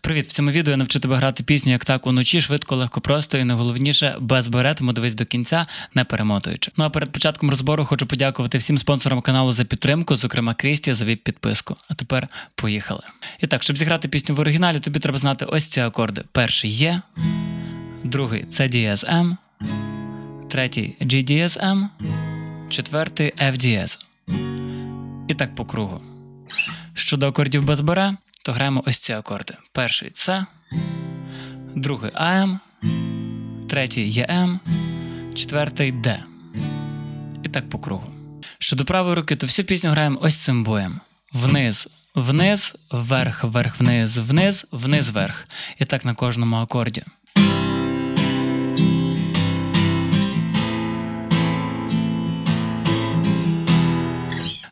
Привіт, в цьому відео я навчу тебе грати пісню як так уночі, швидко, легко, просто і найголовніше без бере, тому дивись до кінця, не перемотуючи. Ну а перед початком розбору хочу подякувати всім спонсорам каналу за підтримку, зокрема Крісті за віп підписку. А тепер поїхали. І так, щоб зіграти пісню в оригіналі, тобі треба знати ось ці акорди: перший є, другий це дієз М, третій G дієз М, четвертий F дієз. І так по кругу. Щодо акордів без бере, то граємо ось ці акорди. Перший С, другий АМ, третій ЄМ, четвертий Д. І так по кругу. Щодо правої руки, то всю пісню граємо ось цим боєм: вниз, вниз, вверх, вверх, вниз, вниз, вниз, вверх. І так на кожному акорді.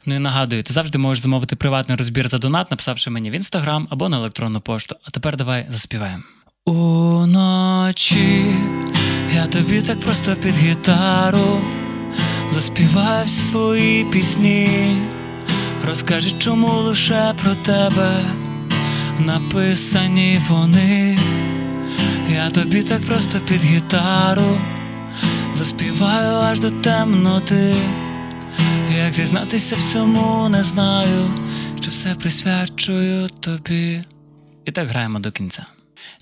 Ну і нагадую, ти завжди можеш замовити приватний розбір за донат, написавши мені в інстаграм або на електронну пошту. А тепер давай заспіваємо. Уночі я тобі так просто під гітару заспіваю всі свої пісні. Розкажи, чому лише про тебе написані вони. Я тобі так просто під гітару заспіваю аж до темноти. Як зізнатися всьому не знаю, що все присвячую тобі. І так граємо до кінця.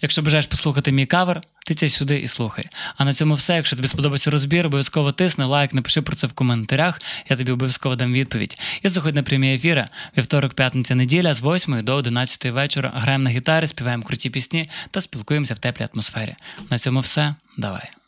Якщо бажаєш послухати мій кавер, тицяй сюди і слухай. А на цьому все. Якщо тобі сподобався розбір, обов'язково тисни лайк, напиши про це в коментарях, я тобі обов'язково дам відповідь. І заходь на прямі ефіри. Вівторок, п'ятниця, неділя з 8 до 11 вечора. Граємо на гітарі, співаємо круті пісні та спілкуємося в теплій атмосфері. На цьому все. Давай.